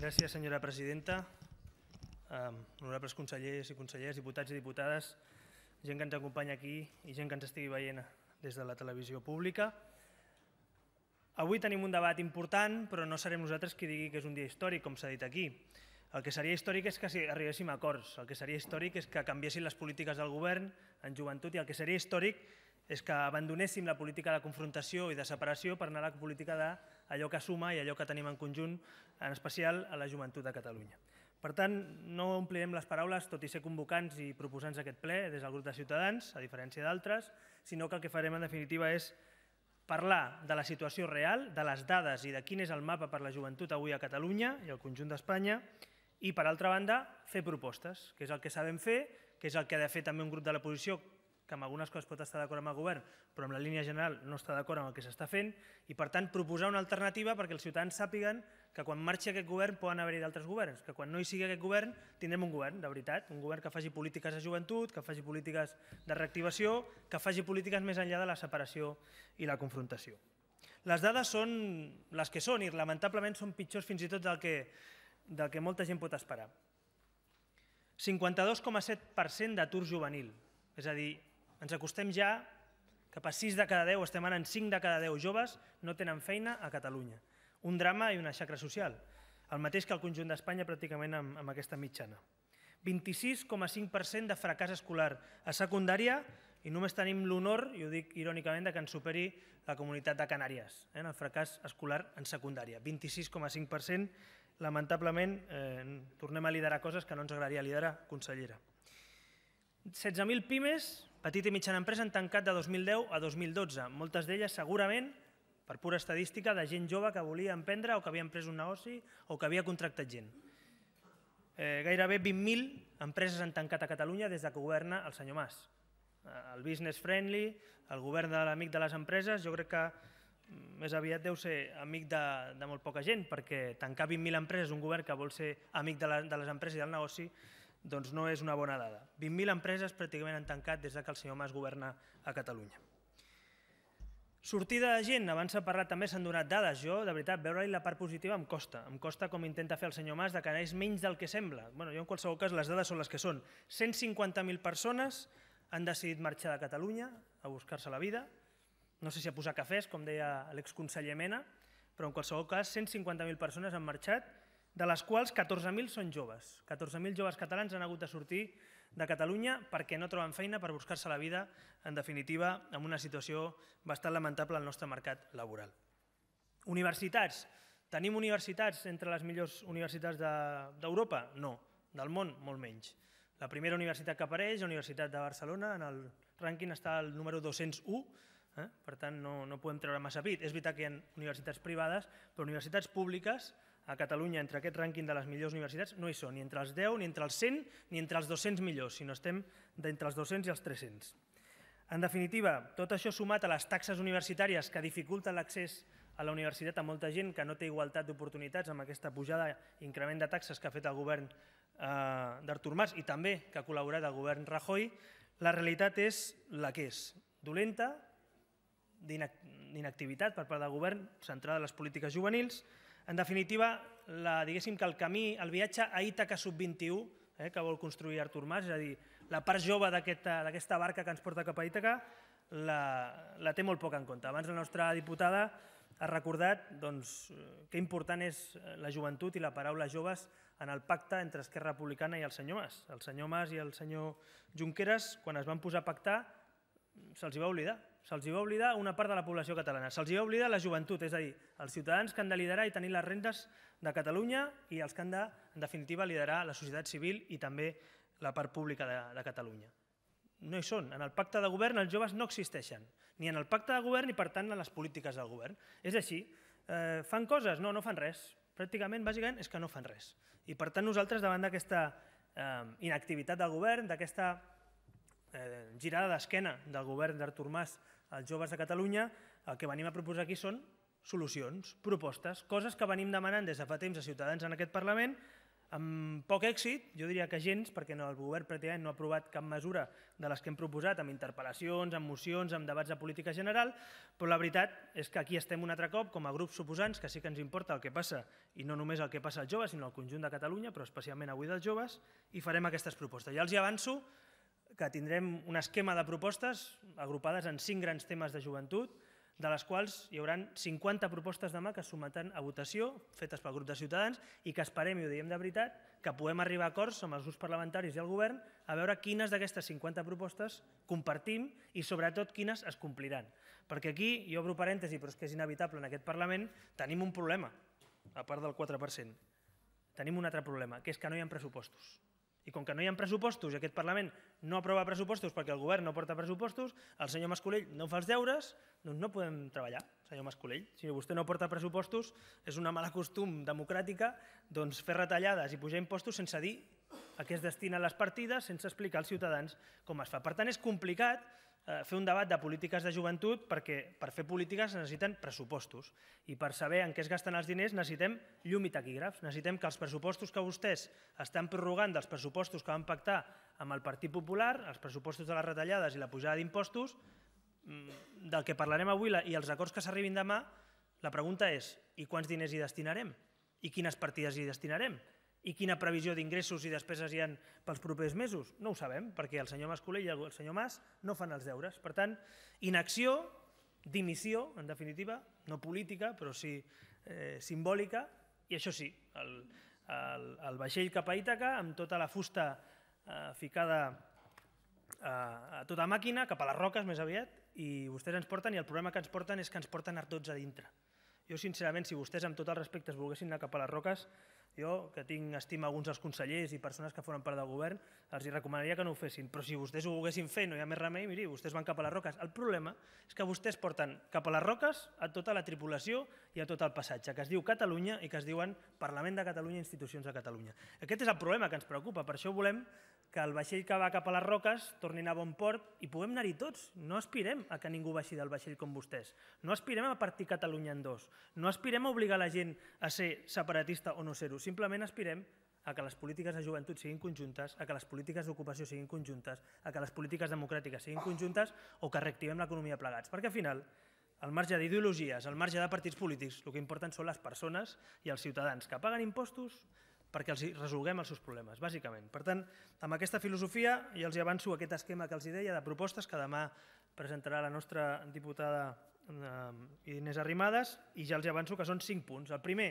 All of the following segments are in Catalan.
Gràcies, senyora presidenta. Honorables consellers i consellers, diputats i diputades, gent que ens acompanya aquí i gent que ens estigui veient des de la televisió pública. Avui tenim un debat important, però no serem nosaltres qui digui que és un dia històric, com s'ha dit aquí. El que seria històric és que si arribéssim a acords, el que seria històric és que canviessin les polítiques del govern en joventut i el que seria històric és que abandonéssim la política de confrontació i de separació per anar a la política d'allò que suma i allò que tenim en conjunt, en especial a la joventut de Catalunya. Per tant, no omplirem les paraules, tot i ser convocants i proposants d'aquest ple des del grup de Ciutadans, a diferència d'altres, sinó que el que farem en definitiva és parlar de la situació real, de les dades i de quin és el mapa per la joventut avui a Catalunya i al conjunt d'Espanya, i per altra banda, fer propostes, que és el que sabem fer, que és el que ha de fer també un grup de l'oposició que amb algunes coses pot estar d'acord amb el govern, però amb la línia general no està d'acord amb el que s'està fent, i per tant proposar una alternativa perquè els ciutadans sàpiguen que quan marxi aquest govern poden haver-hi d'altres governs, que quan no hi sigui aquest govern tindrem un govern, de veritat, un govern que faci polítiques de joventut, que faci polítiques de reactivació, que faci polítiques més enllà de la separació i la confrontació. Les dades són les que són i lamentablement són pitjors fins i tot del que, del que molta gent pot esperar. 52,7% d'atur juvenil, és a dir, ens acostem ja cap a 6 de cada 10, estem anant 5 de cada 10 joves no tenen feina a Catalunya. Un drama i una xacra social, el mateix que el conjunt d'Espanya pràcticament amb, amb aquesta mitjana. 26,5% de fracàs escolar a secundària i només tenim l'honor, i ho dic irònicament, de que ens superi la comunitat de Canàries, eh, en el fracàs escolar en secundària. 26,5%, lamentablement, eh, tornem a liderar coses que no ens agradaria liderar, consellera. 16.000 pimes Petita i mitjana empresa han tancat de 2010 a 2012, moltes d'elles segurament, per pura estadística, de gent jove que volia emprendre o que havia emprès un negoci o que havia contractat gent. Eh, gairebé 20.000 empreses han tancat a Catalunya des de que governa el senyor Mas. Eh, el business friendly, el govern de l'amic de les empreses, jo crec que mm, més aviat deu ser amic de, de molt poca gent, perquè tancar 20.000 empreses, un govern que vol ser amic de, la, de les empreses i del negoci, doncs no és una bona dada. 20.000 empreses pràcticament han tancat des que el senyor Mas governa a Catalunya. Sortida de gent, abans s'ha parlat també, s'han donat dades. Jo, de veritat, veure-hi la part positiva em costa. Em costa com intenta fer el senyor Mas de que és menys del que sembla. Bueno, jo en qualsevol cas les dades són les que són. 150.000 persones han decidit marxar de Catalunya a buscar-se la vida. No sé si a posar cafès, com deia l'exconseller Mena, però en qualsevol cas 150.000 persones han marxat de les quals 14.000 són joves. 14.000 joves catalans han hagut de sortir de Catalunya perquè no troben feina per buscar-se la vida, en definitiva, en una situació bastant lamentable al nostre mercat laboral. Universitats. Tenim universitats entre les millors universitats d'Europa? De, no. Del món, molt menys. La primera universitat que apareix, la Universitat de Barcelona, en el rànquing està al número 201, eh? per tant no, no podem treure massa pit. És veritat que hi ha universitats privades, però universitats públiques a Catalunya entre aquest rànquing de les millors universitats no hi són, ni entre els 10, ni entre els 100, ni entre els 200 millors, sinó estem d'entre els 200 i els 300. En definitiva, tot això sumat a les taxes universitàries que dificulten l'accés a la universitat a molta gent que no té igualtat d'oportunitats amb aquesta pujada i increment de taxes que ha fet el govern eh, d'Artur Mas i també que ha col·laborat el govern Rajoy, la realitat és la que és, dolenta, d'inactivitat per part del govern centrada en les polítiques juvenils, en definitiva, la, diguéssim que el camí, el viatge a Ítaca sub-21, eh, que vol construir Artur Mas, és a dir, la part jove d'aquesta barca que ens porta cap a Ítaca, la, la té molt poc en compte. Abans la nostra diputada ha recordat doncs, que important és la joventut i la paraula joves en el pacte entre Esquerra Republicana i el senyor Mas. El senyor Mas i el senyor Junqueras, quan es van posar a pactar, se'ls va oblidar se'ls va oblidar una part de la població catalana, se'ls va oblidar la joventut, és a dir, els ciutadans que han de liderar i tenir les rendes de Catalunya i els que han de, en definitiva, liderar la societat civil i també la part pública de, de Catalunya. No hi són. En el pacte de govern els joves no existeixen, ni en el pacte de govern ni, per tant, en les polítiques del govern. És així. Eh, fan coses? No, no fan res. Pràcticament, bàsicament, és que no fan res. I, per tant, nosaltres, davant d'aquesta eh, inactivitat del govern, d'aquesta eh, girada d'esquena del govern d'Artur Mas als joves de Catalunya, el que venim a proposar aquí són solucions, propostes, coses que venim demanant des de fa temps a Ciutadans en aquest Parlament, amb poc èxit, jo diria que gens, perquè el govern pràcticament no ha aprovat cap mesura de les que hem proposat, amb interpel·lacions, amb mocions, amb debats de política general, però la veritat és que aquí estem un altre cop com a grups suposants, que sí que ens importa el que passa, i no només el que passa als joves, sinó al conjunt de Catalunya, però especialment avui dels joves, i farem aquestes propostes. Ja els hi avanço que tindrem un esquema de propostes agrupades en cinc grans temes de joventut, de les quals hi haurà 50 propostes demà que es sotmetran a votació, fetes pel grup de Ciutadans, i que esperem, i ho diem de veritat, que puguem arribar a acords amb els grups parlamentaris i el govern a veure quines d'aquestes 50 propostes compartim i sobretot quines es compliran. Perquè aquí, jo obro parèntesi, però és que és inevitable en aquest Parlament, tenim un problema, a part del 4%. Tenim un altre problema, que és que no hi ha pressupostos. I com que no hi ha pressupostos i aquest Parlament no aprova pressupostos perquè el govern no porta pressupostos, el senyor Mascolell no fa els deures, doncs no podem treballar, senyor Mascolell. Si vostè no porta pressupostos, és una mala costum democràtica doncs fer retallades i pujar impostos sense dir a què es destinen les partides, sense explicar als ciutadans com es fa. Per tant, és complicat Eh, fer un debat de polítiques de joventut perquè per fer polítiques necessiten pressupostos i per saber en què es gasten els diners necessitem llum i taquígrafs. Necessitem que els pressupostos que vostès estan prorrogant dels pressupostos que van pactar amb el Partit Popular, els pressupostos de les retallades i la pujada d'impostos, mm, del que parlarem avui i els acords que s'arribin demà, la pregunta és i quants diners hi destinarem? I quines partides hi destinarem? I quina previsió d'ingressos i despeses hi han pels propers mesos? No ho sabem, perquè el senyor Mascolell i el senyor Mas no fan els deures. Per tant, inacció, dimissió, en definitiva, no política, però sí eh, simbòlica, i això sí, el, el, el vaixell cap a Ítaca, amb tota la fusta eh, ficada a, a tota màquina, cap a les roques més aviat, i vostès ens porten, i el problema que ens porten és que ens porten a tots a dintre. Jo, sincerament, si vostès amb tot el respecte es volguessin anar cap a les roques, jo, que tinc estima alguns dels consellers i persones que foren part del govern, els hi recomanaria que no ho fessin. Però si vostès ho volguessin fer no hi ha més remei, miri, vostès van cap a les roques. El problema és que vostès porten cap a les roques a tota la tripulació i a tot el passatge, que es diu Catalunya i que es diuen Parlament de Catalunya i Institucions de Catalunya. Aquest és el problema que ens preocupa, per això volem que el vaixell que va cap a les roques torni a bon port i puguem anar-hi tots. No aspirem a que ningú baixi del vaixell com vostès. No aspirem a partir Catalunya en dos. No aspirem a obligar la gent a ser separatista o no ser-ho. Simplement aspirem a que les polítiques de joventut siguin conjuntes, a que les polítiques d'ocupació siguin conjuntes, a que les polítiques democràtiques siguin conjuntes o que reactivem l'economia plegats. Perquè al final, al marge d'ideologies, al marge de partits polítics, el que importen són les persones i els ciutadans que paguen impostos, perquè els resolguem els seus problemes, bàsicament. Per tant, amb aquesta filosofia, ja els avanço aquest esquema que els deia de propostes que demà presentarà la nostra diputada eh, Inés Arrimadas i ja els avanço que són cinc punts. El primer,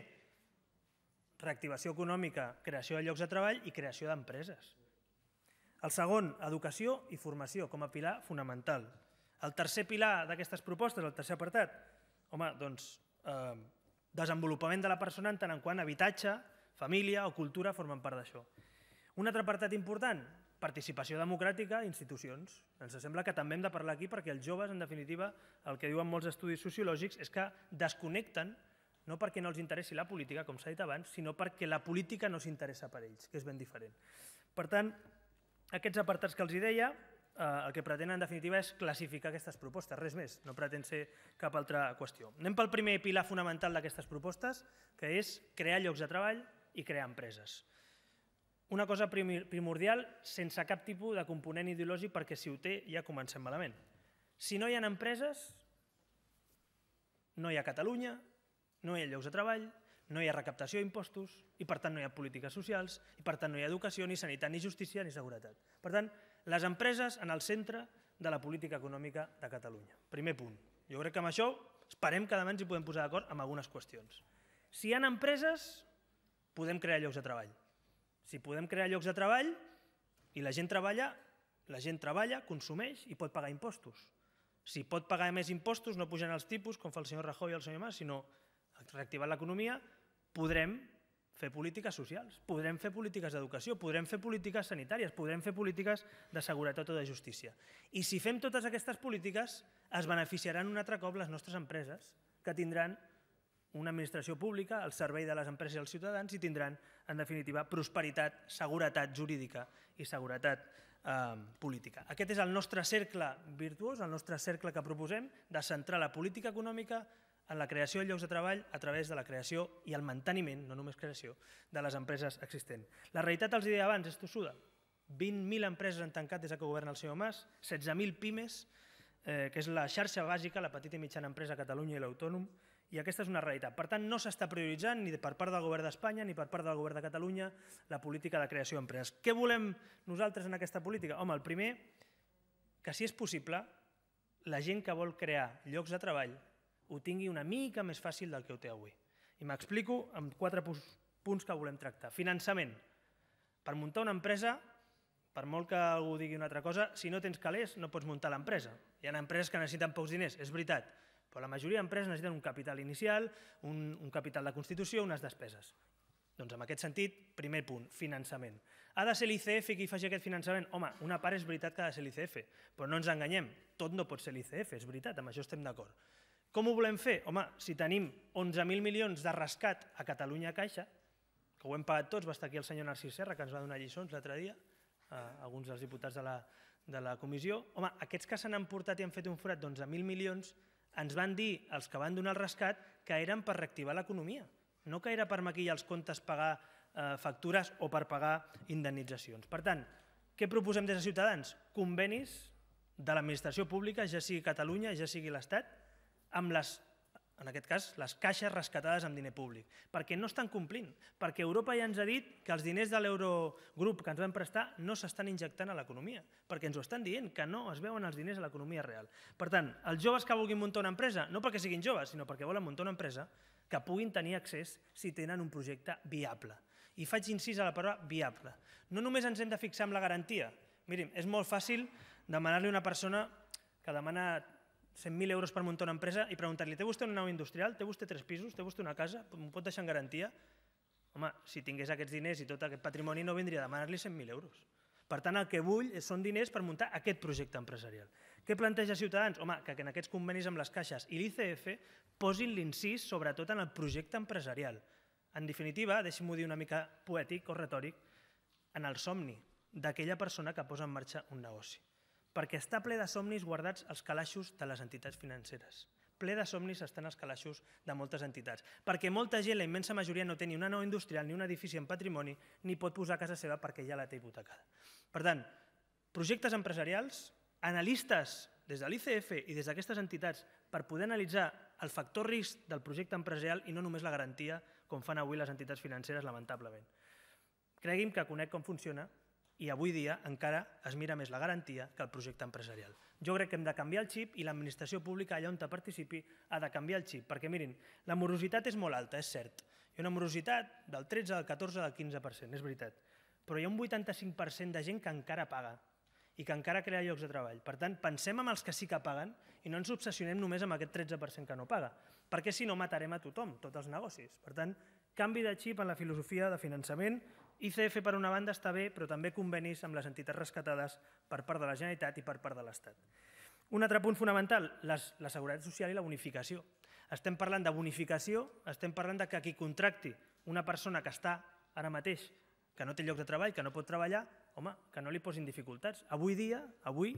reactivació econòmica, creació de llocs de treball i creació d'empreses. El segon, educació i formació com a pilar fonamental. El tercer pilar d'aquestes propostes, el tercer apartat, home, doncs, eh, desenvolupament de la persona en tant en quant habitatge, família o cultura formen part d'això. Un altre apartat important, participació democràtica i institucions. Ens sembla que també hem de parlar aquí perquè els joves, en definitiva, el que diuen molts estudis sociològics és que desconnecten no perquè no els interessi la política, com s'ha dit abans, sinó perquè la política no s'interessa per ells, que és ben diferent. Per tant, aquests apartats que els deia, eh, el que pretenen en definitiva és classificar aquestes propostes, res més, no pretén ser cap altra qüestió. Anem pel primer pilar fonamental d'aquestes propostes, que és crear llocs de treball, i crear empreses. Una cosa primordial sense cap tipus de component ideològic perquè si ho té ja comencem malament. Si no hi ha empreses, no hi ha Catalunya, no hi ha llocs de treball, no hi ha recaptació d'impostos i per tant no hi ha polítiques socials i per tant no hi ha educació, ni sanitat, ni justícia, ni seguretat. Per tant, les empreses en el centre de la política econòmica de Catalunya. Primer punt. Jo crec que amb això esperem que demà ens hi podem posar d'acord amb algunes qüestions. Si hi ha empreses, podem crear llocs de treball. Si podem crear llocs de treball i la gent treballa, la gent treballa, consumeix i pot pagar impostos. Si pot pagar més impostos, no pugen els tipus, com fa el senyor Rajoy i el senyor Mas, sinó reactivant l'economia, podrem fer polítiques socials, podrem fer polítiques d'educació, podrem fer polítiques sanitàries, podrem fer polítiques de seguretat o de justícia. I si fem totes aquestes polítiques, es beneficiaran un altre cop les nostres empreses, que tindran una administració pública al servei de les empreses i els ciutadans i tindran, en definitiva, prosperitat, seguretat jurídica i seguretat eh, política. Aquest és el nostre cercle virtuós, el nostre cercle que proposem de centrar la política econòmica en la creació de llocs de treball a través de la creació i el manteniment, no només creació, de les empreses existents. La realitat, els deia abans, és tossuda. 20.000 empreses han tancat des que governa el senyor Mas, 16.000 pimes, eh, que és la xarxa bàsica, la petita i mitjana empresa a Catalunya i l'autònom, i aquesta és una realitat. Per tant, no s'està prioritzant ni per part del govern d'Espanya ni per part del govern de Catalunya la política de creació d'empreses. Què volem nosaltres en aquesta política? Home, el primer, que si és possible, la gent que vol crear llocs de treball ho tingui una mica més fàcil del que ho té avui. I m'explico amb quatre punts que volem tractar. Finançament. Per muntar una empresa, per molt que algú digui una altra cosa, si no tens calés no pots muntar l'empresa. Hi ha empreses que necessiten pocs diners, és veritat, però la majoria d'empreses necessiten un capital inicial, un, un capital de constitució, unes despeses. Doncs en aquest sentit, primer punt, finançament. Ha de ser l'ICF qui faci aquest finançament? Home, una part és veritat que ha de ser l'ICF, però no ens enganyem, tot no pot ser l'ICF, és veritat, amb això estem d'acord. Com ho volem fer? Home, si tenim 11.000 milions de rescat a Catalunya Caixa, que ho hem pagat tots, va estar aquí el senyor Narcís Serra, que ens va donar lliçons l'altre dia, a alguns dels diputats de la, de la comissió, home, aquests que s'han emportat i han fet un forat d'11.000 milions ens van dir, els que van donar el rescat, que eren per reactivar l'economia, no que era per maquillar els comptes, pagar eh, factures o per pagar indemnitzacions. Per tant, què proposem des de Ciutadans? Convenis de l'administració pública, ja sigui Catalunya, ja sigui l'Estat, amb les en aquest cas, les caixes rescatades amb diner públic, perquè no estan complint, perquè Europa ja ens ha dit que els diners de l'Eurogrup que ens van prestar no s'estan injectant a l'economia, perquè ens ho estan dient, que no es veuen els diners a l'economia real. Per tant, els joves que vulguin muntar una empresa, no perquè siguin joves, sinó perquè volen muntar una empresa, que puguin tenir accés si tenen un projecte viable. I faig incís a la paraula viable. No només ens hem de fixar en la garantia. Mirin, és molt fàcil demanar-li a una persona que demana 100.000 euros per muntar una empresa i preguntar-li, té vostè una nau industrial? Té vostè tres pisos? Té vostè una casa? M'ho pot deixar en garantia? Home, si tingués aquests diners i tot aquest patrimoni no vindria a demanar-li 100.000 euros. Per tant, el que vull són diners per muntar aquest projecte empresarial. Què planteja Ciutadans? Home, que en aquests convenis amb les caixes i l'ICF posin l'incís sobretot en el projecte empresarial. En definitiva, deixi-m'ho dir una mica poètic o retòric, en el somni d'aquella persona que posa en marxa un negoci perquè està ple de somnis guardats als calaixos de les entitats financeres. Ple de somnis estan els calaixos de moltes entitats. Perquè molta gent, la immensa majoria, no té ni una nau industrial, ni un edifici en patrimoni, ni pot posar a casa seva perquè ja la té hipotecada. Per tant, projectes empresarials, analistes des de l'ICF i des d'aquestes entitats per poder analitzar el factor risc del projecte empresarial i no només la garantia, com fan avui les entitats financeres, lamentablement. Cregui'm que conec com funciona i avui dia encara es mira més la garantia que el projecte empresarial. Jo crec que hem de canviar el xip i l'administració pública, allà on te participi, ha de canviar el xip, perquè mirin, la morositat és molt alta, és cert. Hi ha una morositat del 13, del 14, del 15%, és veritat. Però hi ha un 85% de gent que encara paga i que encara crea llocs de treball. Per tant, pensem en els que sí que paguen i no ens obsessionem només amb aquest 13% que no paga, perquè si no matarem a tothom, tots els negocis. Per tant, canvi de xip en la filosofia de finançament ICF, per una banda, està bé, però també convenis amb les entitats rescatades per part de la Generalitat i per part de l'Estat. Un altre punt fonamental, les, la seguretat social i la bonificació. Estem parlant de bonificació, estem parlant de que qui contracti una persona que està ara mateix, que no té lloc de treball, que no pot treballar, home, que no li posin dificultats. Avui dia, avui,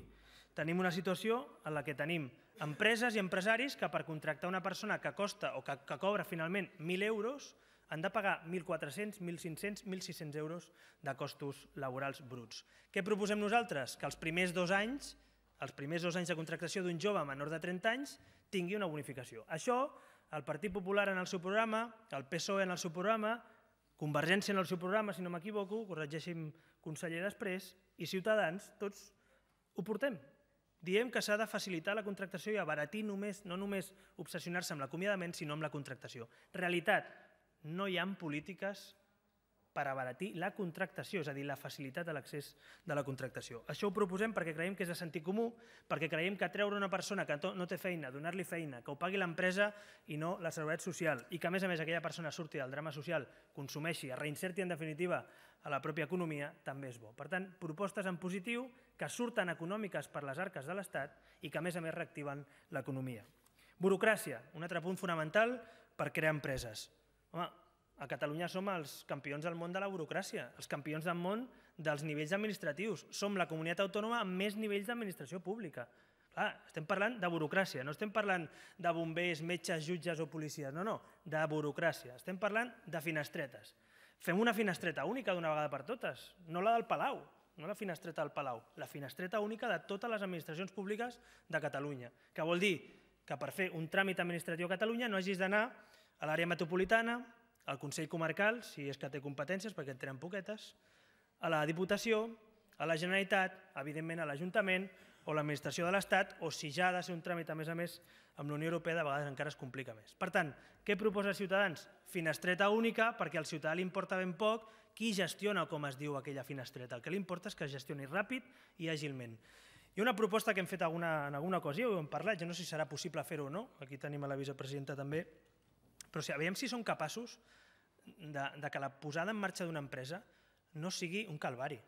tenim una situació en la que tenim empreses i empresaris que per contractar una persona que costa o que, que cobra finalment 1.000 euros han de pagar 1.400, 1.500, 1.600 euros de costos laborals bruts. Què proposem nosaltres? Que els primers dos anys, els primers dos anys de contractació d'un jove menor de 30 anys tingui una bonificació. Això, el Partit Popular en el seu programa, el PSOE en el seu programa, Convergència en el seu programa, si no m'equivoco, corregeixi'm conseller després, i Ciutadans, tots ho portem. Diem que s'ha de facilitar la contractació i abaratir només, no només obsessionar-se amb l'acomiadament, sinó amb la contractació. Realitat, no hi ha polítiques per abaratir la contractació, és a dir, la facilitat de l'accés de la contractació. Això ho proposem perquè creiem que és de sentit comú, perquè creiem que treure una persona que no té feina, donar-li feina, que ho pagui l'empresa i no la seguretat social, i que a més a més aquella persona surti del drama social, consumeixi, es reinserti en definitiva a la pròpia economia, també és bo. Per tant, propostes en positiu que surten econòmiques per les arques de l'Estat i que a més a més reactiven l'economia. Burocràcia, un altre punt fonamental per crear empreses. Home, a Catalunya som els campions del món de la burocràcia, els campions del món dels nivells administratius. Som la comunitat autònoma amb més nivells d'administració pública. Clar, estem parlant de burocràcia, no estem parlant de bombers, metges, jutges o policies, no, no, de burocràcia. Estem parlant de finestretes. Fem una finestreta única d'una vegada per totes, no la del Palau, no la finestreta del Palau, la finestreta única de totes les administracions públiques de Catalunya, que vol dir que per fer un tràmit administratiu a Catalunya no hagis d'anar a l'àrea metropolitana, al Consell Comarcal, si és que té competències, perquè en tenen poquetes, a la Diputació, a la Generalitat, evidentment a l'Ajuntament o l'Administració de l'Estat, o si ja ha de ser un tràmit, a més a més, amb la Unió Europea, de vegades encara es complica més. Per tant, què proposa Ciutadans? Finestreta única, perquè al ciutadà li importa ben poc qui gestiona com es diu aquella finestreta. El que li importa és que es gestioni ràpid i àgilment. I una proposta que hem fet alguna, en alguna ocasió, ho hem parlat, jo no sé si serà possible fer-ho o no, aquí tenim a la vicepresidenta també, però si, veiem si som capaços de, de que la posada en marxa d'una empresa no sigui un calvari.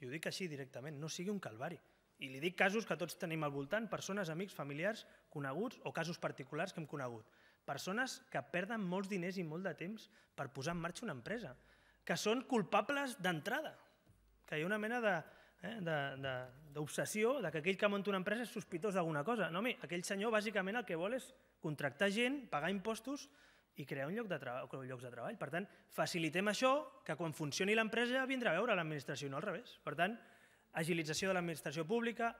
I ho dic així directament, no sigui un calvari. I li dic casos que tots tenim al voltant, persones, amics, familiars, coneguts o casos particulars que hem conegut. Persones que perden molts diners i molt de temps per posar en marxa una empresa, que són culpables d'entrada, que hi ha una mena de, eh, d'obsessió de, de, de que aquell que munta una empresa és sospitós d'alguna cosa. No, home, aquell senyor bàsicament el que vol és contractar gent, pagar impostos i crear un lloc de treball, llocs de treball. Per tant, facilitem això, que quan funcioni l'empresa vindrà a veure l'administració, no al revés. Per tant, agilització de l'administració pública,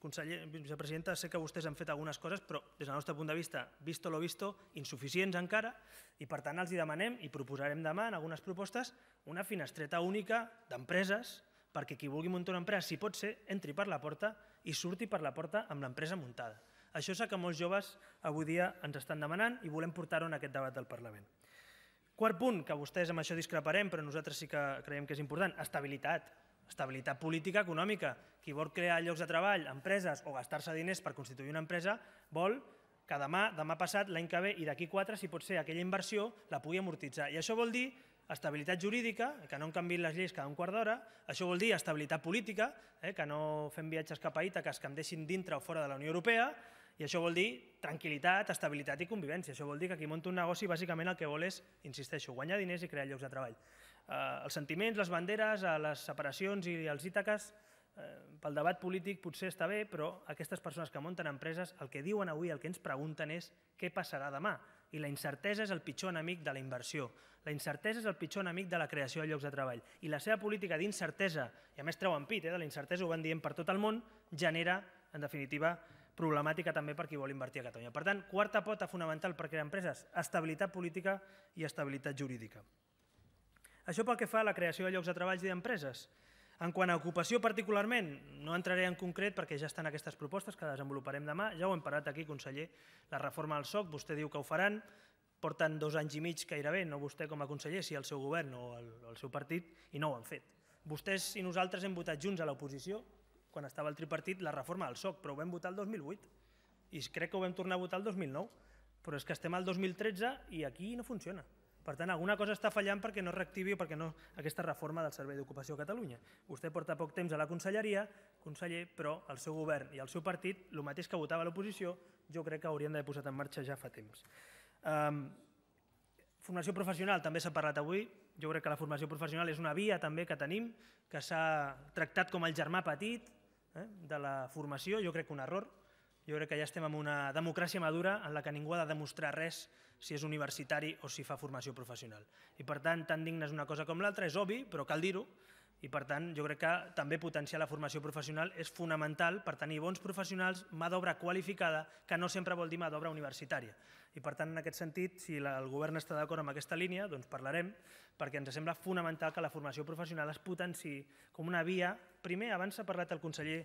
conseller, vicepresidenta, sé que vostès han fet algunes coses, però des del nostre punt de vista, visto lo visto, insuficients encara, i per tant els hi demanem i proposarem demà en algunes propostes una finestreta única d'empreses perquè qui vulgui muntar una empresa, si pot ser, entri per la porta i surti per la porta amb l'empresa muntada. Això és el que molts joves avui dia ens estan demanant i volem portar-ho en aquest debat del Parlament. Quart punt, que vostès amb això discreparem, però nosaltres sí que creiem que és important, estabilitat. Estabilitat política econòmica. Qui vol crear llocs de treball, empreses o gastar-se diners per constituir una empresa vol que demà, demà passat, l'any que ve i d'aquí quatre, si pot ser aquella inversió, la pugui amortitzar. I això vol dir estabilitat jurídica, que no en canviïn les lleis cada un quart d'hora, això vol dir estabilitat política, eh, que no fem viatges cap a Ítaques que em deixin dintre o fora de la Unió Europea, i això vol dir tranquil·litat, estabilitat i convivència. Això vol dir que qui munta un negoci bàsicament el que vol és, insisteixo, guanyar diners i crear llocs de treball. Eh, els sentiments, les banderes, eh, les separacions i els Ítaques, eh, pel debat polític potser està bé, però aquestes persones que munten empreses el que diuen avui, el que ens pregunten és què passarà demà. I la incertesa és el pitjor enemic de la inversió. La incertesa és el pitjor enemic de la creació de llocs de treball. I la seva política d'incertesa, i a més treuen pit, eh, de la incertesa ho van dient per tot el món, genera, en definitiva, problemàtica també per qui vol invertir a Catalunya. Per tant, quarta pota fonamental per crear empreses, estabilitat política i estabilitat jurídica. Això pel que fa a la creació de llocs de treball i d'empreses. En quant a ocupació particularment, no entraré en concret perquè ja estan aquestes propostes que desenvoluparem demà, ja ho hem parat aquí, conseller, la reforma del SOC, vostè diu que ho faran, porten dos anys i mig gairebé, no vostè com a conseller, si el seu govern o el, el seu partit, i no ho han fet. Vostès i nosaltres hem votat junts a l'oposició, quan estava el tripartit, la reforma del SOC, però ho vam votar el 2008, i crec que ho vam tornar a votar el 2009, però és que estem al 2013 i aquí no funciona. Per tant, alguna cosa està fallant perquè no reactivi o perquè no aquesta reforma del Servei d'Ocupació a Catalunya. Vostè porta poc temps a la conselleria, conseller, però el seu govern i el seu partit, el mateix que votava l'oposició, jo crec que haurien d'haver posat en marxa ja fa temps. Um, formació professional, també s'ha parlat avui. Jo crec que la formació professional és una via també que tenim, que s'ha tractat com el germà petit eh, de la formació. Jo crec que un error. Jo crec que ja estem en una democràcia madura en la que ningú ha de demostrar res si és universitari o si fa formació professional. I per tant, tan digna és una cosa com l'altra, és obvi, però cal dir-ho, i per tant jo crec que també potenciar la formació professional és fonamental per tenir bons professionals, mà d'obra qualificada, que no sempre vol dir mà d'obra universitària. I per tant, en aquest sentit, si el govern està d'acord amb aquesta línia, doncs parlarem, perquè ens sembla fonamental que la formació professional es potenciï com una via. Primer, abans s'ha parlat el conseller,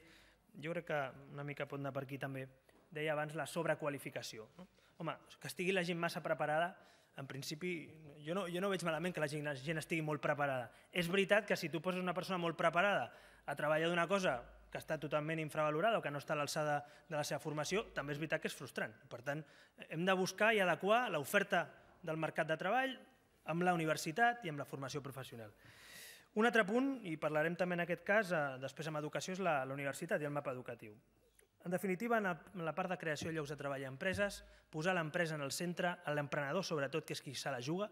jo crec que una mica pot anar per aquí també, deia abans la sobrequalificació. No? home, que estigui la gent massa preparada, en principi, jo no, jo no veig malament que la gent, la gent estigui molt preparada. És veritat que si tu poses una persona molt preparada a treballar d'una cosa que està totalment infravalorada o que no està a l'alçada de la seva formació, també és veritat que és frustrant. Per tant, hem de buscar i adequar l'oferta del mercat de treball amb la universitat i amb la formació professional. Un altre punt, i parlarem també en aquest cas, eh, després amb educació, és la, la universitat i el mapa educatiu. En definitiva, en la part de creació de llocs de treball a empreses, posar l'empresa en el centre, l'emprenedor sobretot, que és qui se la juga,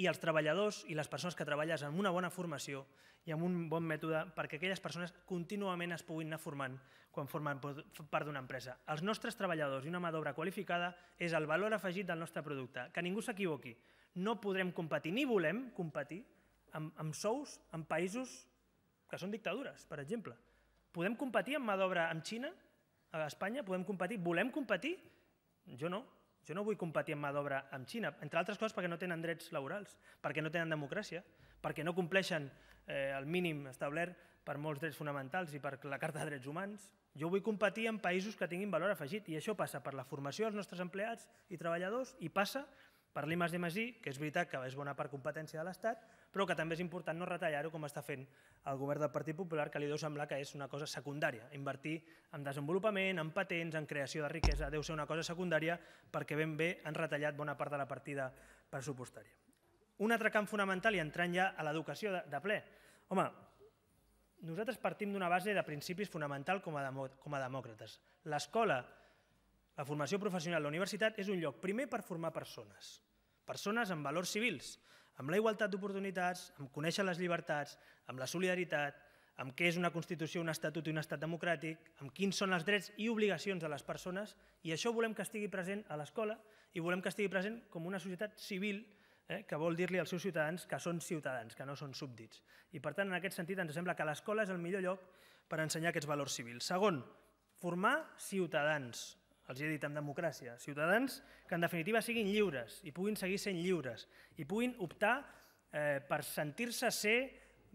i els treballadors i les persones que treballes amb una bona formació i amb un bon mètode perquè aquelles persones contínuament es puguin anar formant quan formen part d'una empresa. Els nostres treballadors i una mà d'obra qualificada és el valor afegit del nostre producte. Que ningú s'equivoqui. No podrem competir, ni volem competir, amb, amb sous en països que són dictadures, per exemple. Podem competir amb mà d'obra amb Xina, a Espanya? Podem competir? Volem competir? Jo no. Jo no vull competir amb mà d'obra amb Xina, entre altres coses perquè no tenen drets laborals, perquè no tenen democràcia, perquè no compleixen eh, el mínim establert per molts drets fonamentals i per la Carta de Drets Humans. Jo vull competir en països que tinguin valor afegit i això passa per la formació dels nostres empleats i treballadors i passa per l'I+D+I, que és veritat que és bona part competència de l'Estat, però que també és important no retallar-ho com està fent el govern del Partit Popular, que li deu semblar que és una cosa secundària. Invertir en desenvolupament, en patents, en creació de riquesa, deu ser una cosa secundària perquè ben bé han retallat bona part de la partida pressupostària. Un altre camp fonamental i entrant ja a l'educació de, ple. Home, nosaltres partim d'una base de principis fonamental com a, com a demòcrates. L'escola la formació professional la universitat és un lloc primer per formar persones, persones amb valors civils, amb la igualtat d'oportunitats, amb conèixer les llibertats, amb la solidaritat, amb què és una Constitució, un Estatut i un Estat democràtic, amb quins són els drets i obligacions de les persones, i això volem que estigui present a l'escola i volem que estigui present com una societat civil eh, que vol dir-li als seus ciutadans que són ciutadans, que no són súbdits. I per tant, en aquest sentit, ens sembla que l'escola és el millor lloc per ensenyar aquests valors civils. Segon, formar ciutadans, els he dit, en democràcia, ciutadans que en definitiva siguin lliures i puguin seguir sent lliures i puguin optar eh, per sentir-se ser,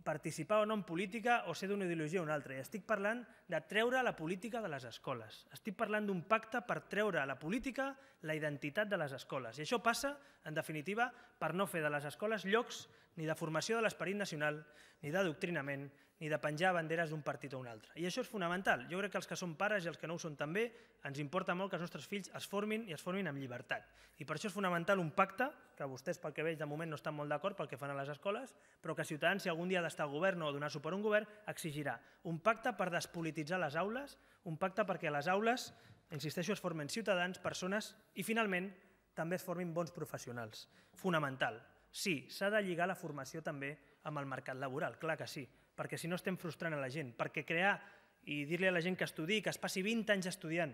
participar o no en política o ser d'una ideologia o una altra. I estic parlant de treure la política de les escoles. Estic parlant d'un pacte per treure la política la identitat de les escoles. I això passa, en definitiva, per no fer de les escoles llocs ni de formació de l'esperit nacional, ni d'adoctrinament, ni de penjar banderes d'un partit o un altre. I això és fonamental. Jo crec que els que són pares i els que no ho són també ens importa molt que els nostres fills es formin i es formin amb llibertat. I per això és fonamental un pacte, que vostès pel que veig de moment no estan molt d'acord pel que fan a les escoles, però que Ciutadans, si algun dia ha d'estar al govern o donar suport a un govern, exigirà un pacte per despolititzar les aules, un pacte perquè a les aules, insisteixo, es formen ciutadans, persones i finalment també es formin bons professionals. Fonamental. Sí, s'ha de lligar la formació també amb el mercat laboral, clar que sí, perquè si no estem frustrant a la gent, perquè crear i dir-li a la gent que estudi, que es passi 20 anys estudiant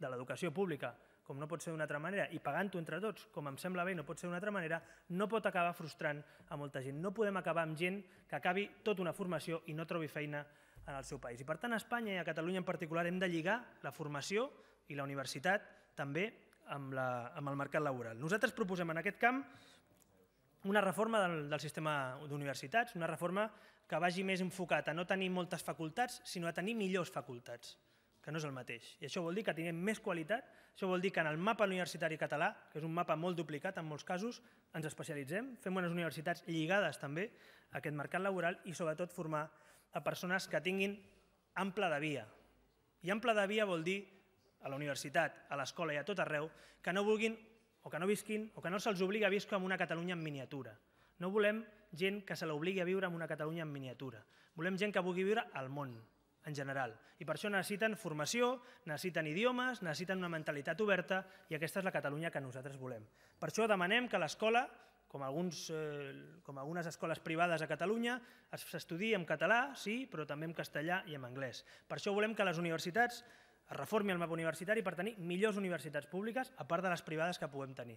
de l'educació pública, com no pot ser d'una altra manera, i pagant-ho entre tots, com em sembla bé, no pot ser d'una altra manera, no pot acabar frustrant a molta gent. No podem acabar amb gent que acabi tota una formació i no trobi feina en el seu país. I per tant, a Espanya i a Catalunya en particular hem de lligar la formació i la universitat també amb, la, amb el mercat laboral. Nosaltres proposem en aquest camp una reforma del, del sistema d'universitats, una reforma que vagi més enfocat a no tenir moltes facultats, sinó a tenir millors facultats, que no és el mateix. I això vol dir que tinguem més qualitat, això vol dir que en el mapa universitari català, que és un mapa molt duplicat en molts casos, ens especialitzem, fem unes universitats lligades també a aquest mercat laboral i sobretot formar a persones que tinguin ample de via. I ample de via vol dir a la universitat, a l'escola i a tot arreu, que no vulguin o que no visquin o que no se'ls obligui a viscar en una Catalunya en miniatura. No volem gent que se l'obligui a viure en una Catalunya en miniatura. Volem gent que vulgui viure al món, en general. I per això necessiten formació, necessiten idiomes, necessiten una mentalitat oberta i aquesta és la Catalunya que nosaltres volem. Per això demanem que l'escola, com, alguns, eh, com algunes escoles privades a Catalunya, s'estudiï en català, sí, però també en castellà i en anglès. Per això volem que les universitats es reformi el mapa universitari per tenir millors universitats públiques, a part de les privades que puguem tenir.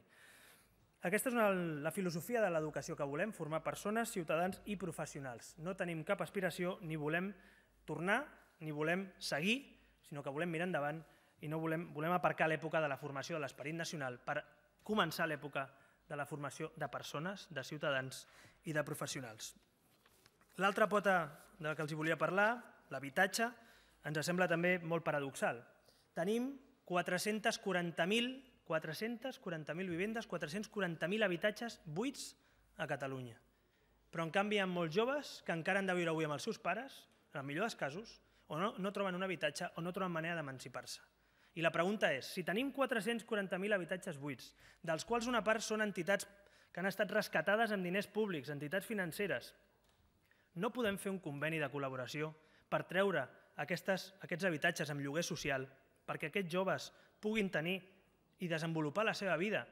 Aquesta és una, la filosofia de l'educació que volem, formar persones, ciutadans i professionals. No tenim cap aspiració, ni volem tornar, ni volem seguir, sinó que volem mirar endavant i no volem, volem aparcar l'època de la formació de l'esperit nacional per començar l'època de la formació de persones, de ciutadans i de professionals. L'altra pota de la que els volia parlar, l'habitatge, ens sembla també molt paradoxal. Tenim 440.000 440.000 vivendes, 440.000 habitatges buits a Catalunya. Però en canvi hi ha molts joves que encara han de viure avui amb els seus pares, en el millor dels casos, o no, no troben un habitatge o no troben manera d'emancipar-se. I la pregunta és, si tenim 440.000 habitatges buits, dels quals una part són entitats que han estat rescatades amb diners públics, entitats financeres, no podem fer un conveni de col·laboració per treure aquestes, aquests habitatges amb lloguer social perquè aquests joves puguin tenir i desenvolupar la seva vida,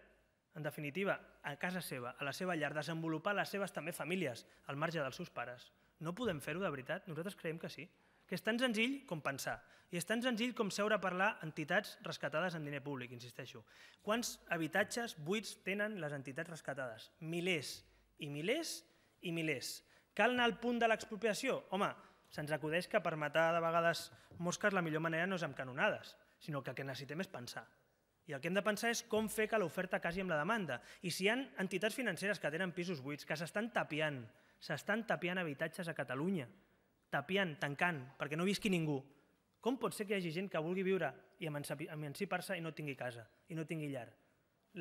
en definitiva, a casa seva, a la seva llar, desenvolupar les seves també famílies al marge dels seus pares. No podem fer-ho de veritat? Nosaltres creiem que sí. Que és tan senzill com pensar. I és tan senzill com seure a parlar entitats rescatades en diner públic, insisteixo. Quants habitatges buits tenen les entitats rescatades? Milers i milers i milers. Cal anar al punt de l'expropiació? Home, se'ns acudeix que per matar de vegades mosques la millor manera no és amb canonades, sinó que el que necessitem és pensar. I el que hem de pensar és com fer que l'oferta casi amb la demanda. I si hi ha entitats financeres que tenen pisos buits, que s'estan tapiant, s'estan tapiant habitatges a Catalunya, tapiant, tancant, perquè no visqui ningú, com pot ser que hi hagi gent que vulgui viure i emancipar-se i no tingui casa, i no tingui llar?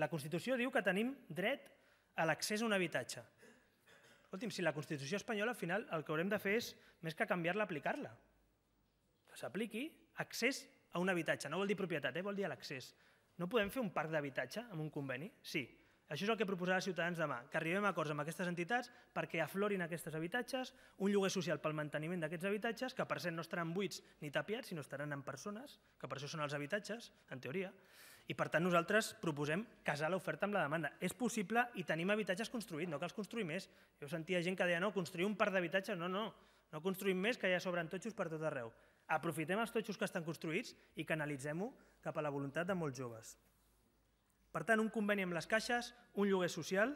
La Constitució diu que tenim dret a l'accés a un habitatge. Escolti'm, si la Constitució espanyola al final el que haurem de fer és, més que canviar-la, aplicar-la. Que s'apliqui accés a un habitatge. No vol dir propietat, eh? vol dir l'accés. No podem fer un parc d'habitatge amb un conveni? Sí. Això és el que proposarà Ciutadans demà, que arribem a acords amb aquestes entitats perquè aflorin aquests habitatges, un lloguer social pel manteniment d'aquests habitatges, que per cert no estaran buits ni tapiats, sinó estaran en persones, que per això són els habitatges, en teoria, i per tant nosaltres proposem casar l'oferta amb la demanda. És possible i tenim habitatges construïts, no cal construir més. Jo sentia gent que deia, no, construir un parc d'habitatges, no, no, no construïm més, que ja sobren totxos per tot arreu. Aprofitem els totxos que estan construïts i canalitzem-ho cap a la voluntat de molts joves. Per tant, un conveni amb les caixes, un lloguer social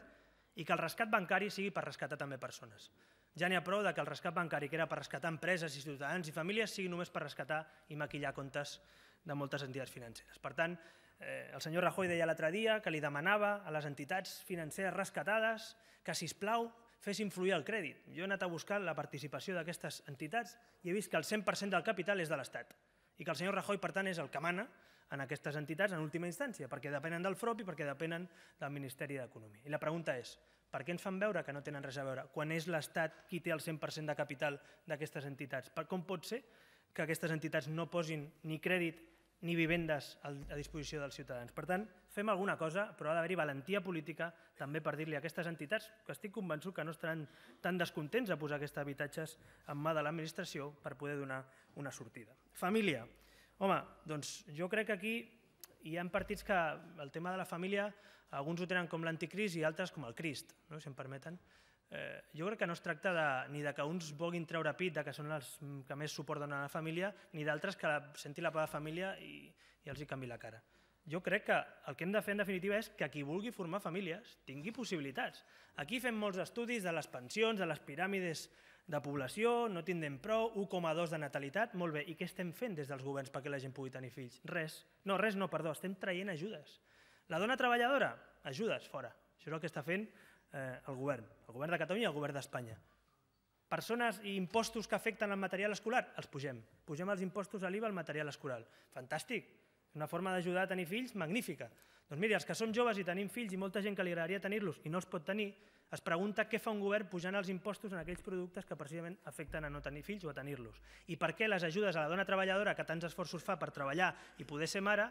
i que el rescat bancari sigui per rescatar també persones. Ja n'hi ha prou de que el rescat bancari, que era per rescatar empreses i ciutadans i famílies, sigui només per rescatar i maquillar comptes de moltes entitats financeres. Per tant, Eh, el senyor Rajoy deia l'altre dia que li demanava a les entitats financeres rescatades que, si plau fessin fluir el crèdit. Jo he anat a buscar la participació d'aquestes entitats i he vist que el 100% del capital és de l'Estat i que el senyor Rajoy, per tant, és el que mana en aquestes entitats en última instància, perquè depenen del FROP i perquè depenen del Ministeri d'Economia. I la pregunta és, per què ens fan veure que no tenen res a veure quan és l'Estat qui té el 100% de capital d'aquestes entitats? Per com pot ser que aquestes entitats no posin ni crèdit ni vivendes a disposició dels ciutadans. Per tant, fem alguna cosa, però ha d'haver-hi valentia política també per dir-li a aquestes entitats, que estic convençut que no estaran tan descontents a posar aquests habitatges en mà de l'administració per poder donar una sortida. Família. Home, doncs jo crec que aquí hi ha partits que el tema de la família alguns ho tenen com l'anticrist i altres com el Crist, no? si em permeten. Eh, jo crec que no es tracta de, ni de que uns vulguin treure pit de que són els que més suport donen a la família, ni d'altres que la, senti la seva família i, i els hi canvi la cara. Jo crec que el que hem de fer en definitiva és que qui vulgui formar famílies tingui possibilitats. Aquí fem molts estudis de les pensions, de les piràmides de població, no tindrem prou, 1,2 de natalitat, molt bé, i què estem fent des dels governs perquè la gent pugui tenir fills? Res. No, res no, perdó, estem traient ajudes. La dona treballadora? Ajudes, fora. Això és el que està fent eh, el govern, el govern de Catalunya i el govern d'Espanya. Persones i impostos que afecten el material escolar, els pugem. Pugem els impostos a l'IVA al material escolar. Fantàstic. Una forma d'ajudar a tenir fills magnífica. Doncs miri, els que som joves i tenim fills i molta gent que li agradaria tenir-los i no els pot tenir, es pregunta què fa un govern pujant els impostos en aquells productes que precisament afecten a no tenir fills o a tenir-los. I per què les ajudes a la dona treballadora que tants esforços fa per treballar i poder ser mare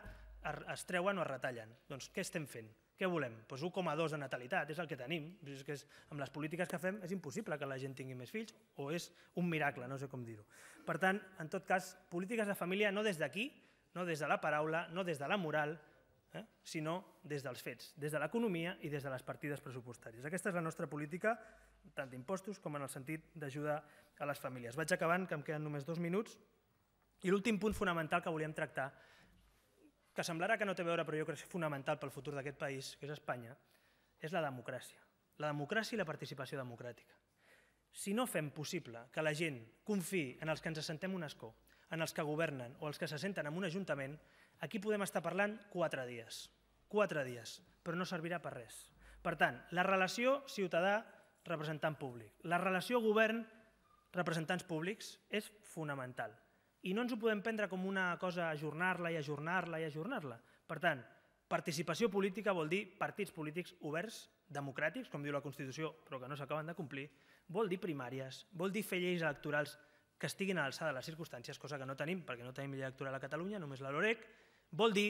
es treuen o es retallen? Doncs què estem fent? Què volem? Pues 1,2 de natalitat, és el que tenim. És que és, amb les polítiques que fem és impossible que la gent tingui més fills o és un miracle, no sé com dir-ho. Per tant, en tot cas, polítiques de família no des d'aquí, no des de la paraula, no des de la moral, eh? sinó des dels fets, des de l'economia i des de les partides pressupostàries. Aquesta és la nostra política, tant d'impostos com en el sentit d'ajudar a les famílies. Vaig acabant, que em queden només dos minuts. I l'últim punt fonamental que volíem tractar que semblarà que no té a veure, però jo crec que és fonamental pel futur d'aquest país, que és Espanya, és la democràcia. La democràcia i la participació democràtica. Si no fem possible que la gent confiï en els que ens assentem un escó, en els que governen o els que s'assenten en un ajuntament, aquí podem estar parlant quatre dies. Quatre dies, però no servirà per res. Per tant, la relació ciutadà-representant públic, la relació govern-representants públics és fonamental i no ens ho podem prendre com una cosa ajornar-la i ajornar-la i ajornar-la. Per tant, participació política vol dir partits polítics oberts, democràtics, com diu la Constitució, però que no s'acaben de complir, vol dir primàries, vol dir fer lleis electorals que estiguin a l'alçada de les circumstàncies, cosa que no tenim, perquè no tenim llei electoral a Catalunya, només la LOREC, vol dir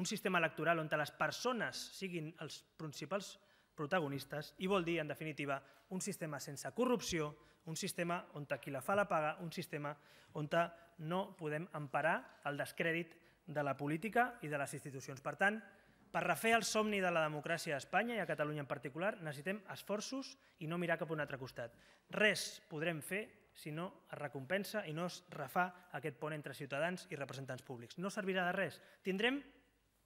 un sistema electoral on les persones siguin els principals protagonistes i vol dir, en definitiva, un sistema sense corrupció, un sistema on qui la fa la paga, un sistema on no podem emparar el descrèdit de la política i de les institucions. Per tant, per refer el somni de la democràcia a Espanya i a Catalunya en particular, necessitem esforços i no mirar cap a un altre costat. Res podrem fer si no es recompensa i no es refà aquest pont entre ciutadans i representants públics. No servirà de res. Tindrem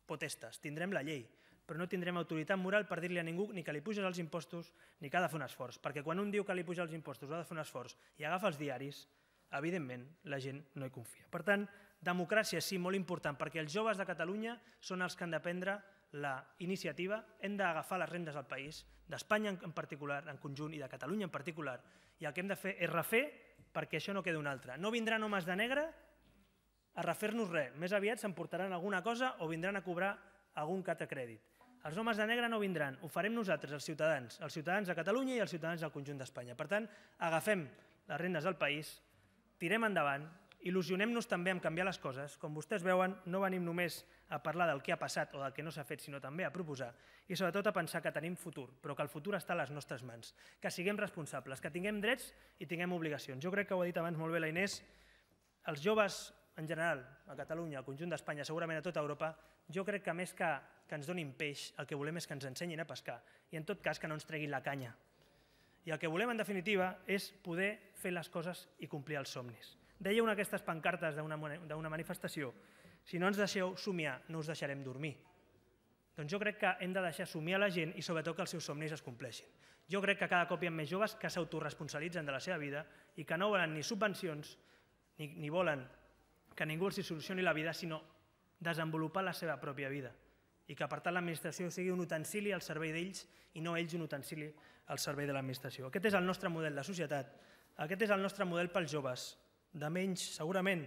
potestes, tindrem la llei, però no tindrem autoritat moral per dir-li a ningú ni que li puges els impostos ni que ha de fer un esforç. Perquè quan un diu que li puja els impostos o ha de fer un esforç i agafa els diaris, evidentment la gent no hi confia. Per tant, democràcia sí, molt important, perquè els joves de Catalunya són els que han de prendre la iniciativa, hem d'agafar les rendes del país, d'Espanya en particular, en conjunt, i de Catalunya en particular, i el que hem de fer és refer perquè això no quedi un altre. No vindran homes de negre a refer-nos res, més aviat s'emportaran alguna cosa o vindran a cobrar algun cat de crèdit. Els homes de negre no vindran, ho farem nosaltres, els ciutadans, els ciutadans de Catalunya i els ciutadans del conjunt d'Espanya. Per tant, agafem les rendes del país, tirem endavant, il·lusionem-nos també en canviar les coses. Com vostès veuen, no venim només a parlar del que ha passat o del que no s'ha fet, sinó també a proposar i sobretot a pensar que tenim futur, però que el futur està a les nostres mans, que siguem responsables, que tinguem drets i tinguem obligacions. Jo crec que ho ha dit abans molt bé la Inés, els joves en general, a Catalunya, al conjunt d'Espanya, segurament a tota Europa, jo crec que més que, que ens donin peix, el que volem és que ens ensenyin a pescar i en tot cas que no ens treguin la canya. I el que volem, en definitiva, és poder fer les coses i complir els somnis. Deia una d'aquestes pancartes d'una manifestació, si no ens deixeu somiar, no us deixarem dormir. Doncs jo crec que hem de deixar somiar la gent i sobretot que els seus somnis es compleixin. Jo crec que cada cop hi ha més joves que s'autoresponsabilitzen de la seva vida i que no volen ni subvencions ni, ni volen que ningú els solucioni la vida, sinó desenvolupar la seva pròpia vida i que per tant l'administració sigui un utensili al servei d'ells i no ells un utensili al servei de l'administració. Aquest és el nostre model de societat, aquest és el nostre model pels joves, de menys, segurament,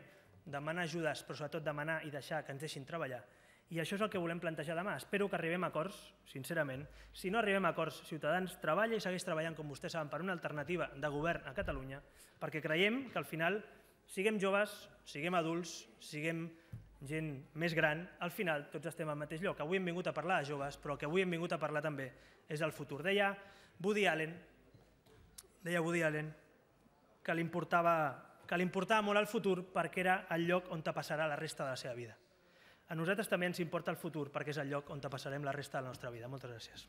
demanar ajudes, però sobretot demanar i deixar que ens deixin treballar. I això és el que volem plantejar demà. Espero que arribem a acords, sincerament. Si no arribem a acords, Ciutadans treballa i segueix treballant, com vostès saben, per una alternativa de govern a Catalunya, perquè creiem que al final, siguem joves, siguem adults, siguem gent més gran, al final tots estem al mateix lloc. Avui hem vingut a parlar de joves, però el que avui hem vingut a parlar també és del futur. Deia Woody Allen, deia Woody Allen que li importava que li importava molt el futur perquè era el lloc on te passarà la resta de la seva vida. A nosaltres també ens importa el futur perquè és el lloc on te passarem la resta de la nostra vida. Moltes gràcies.